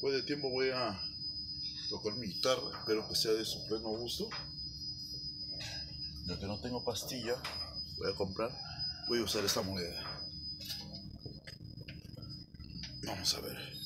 Después de tiempo voy a tocar mi guitarra, espero que sea de su pleno gusto. Ya que no tengo pastilla, voy a comprar, voy a usar esta moneda. Vamos a ver.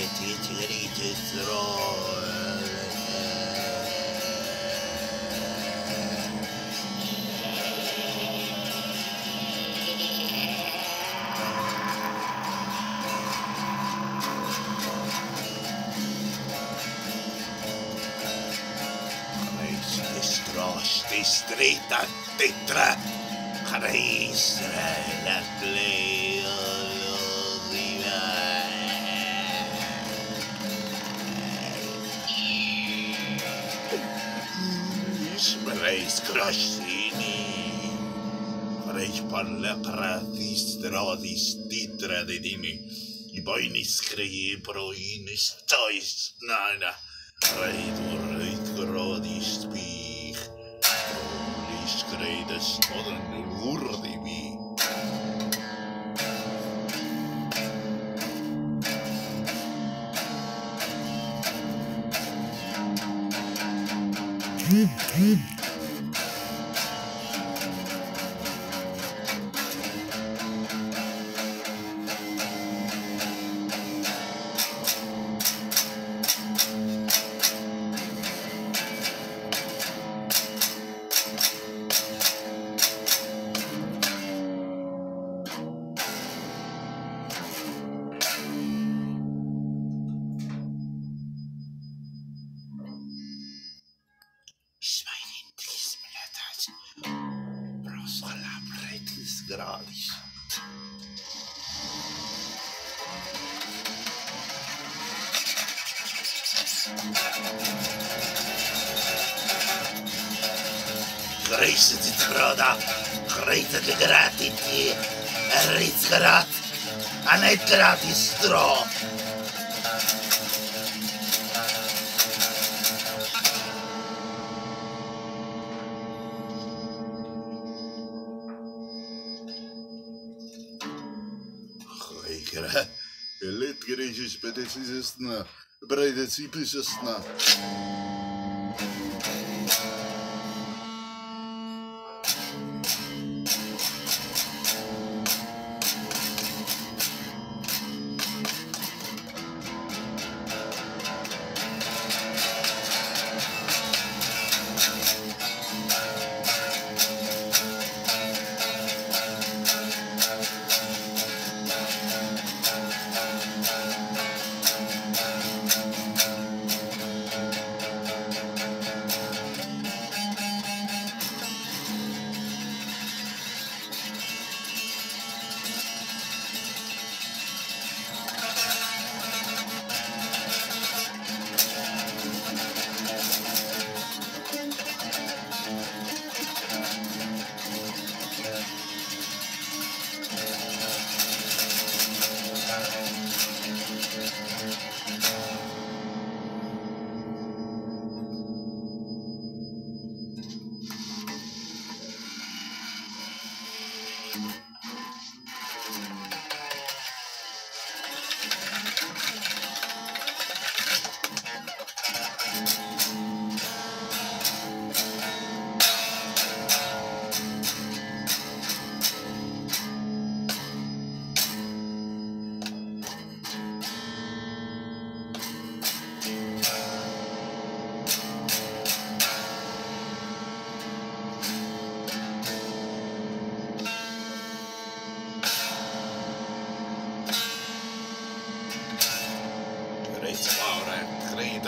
Retitis Christus, distrita, tetra, Christus, la Ismereis Krasini. Reis Crashini, Reis par lepra this drodis titra de dimi, i boinis crei pro inis tois nana, Reid urrit grodis pich, Ulis credes odan urdi mi. Mm-hmm. Grüßet Roda, grüßet gratiti, ritz grat, a nicht gratis stro. Хойгра, лет грежиш педесизестна, брайдециписестна. Rechts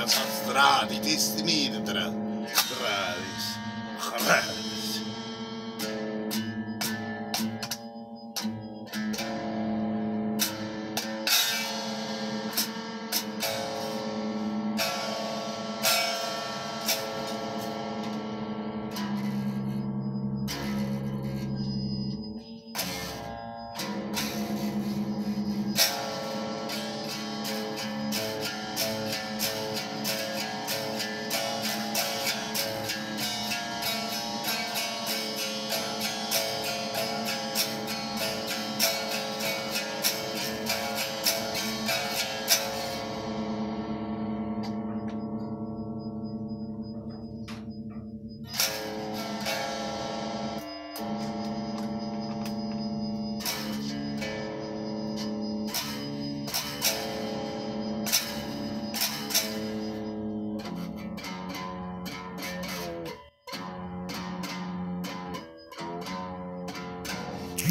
abstrati, testi nitra.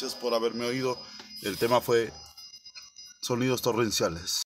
gracias por haberme oído. El tema fue sonidos torrenciales.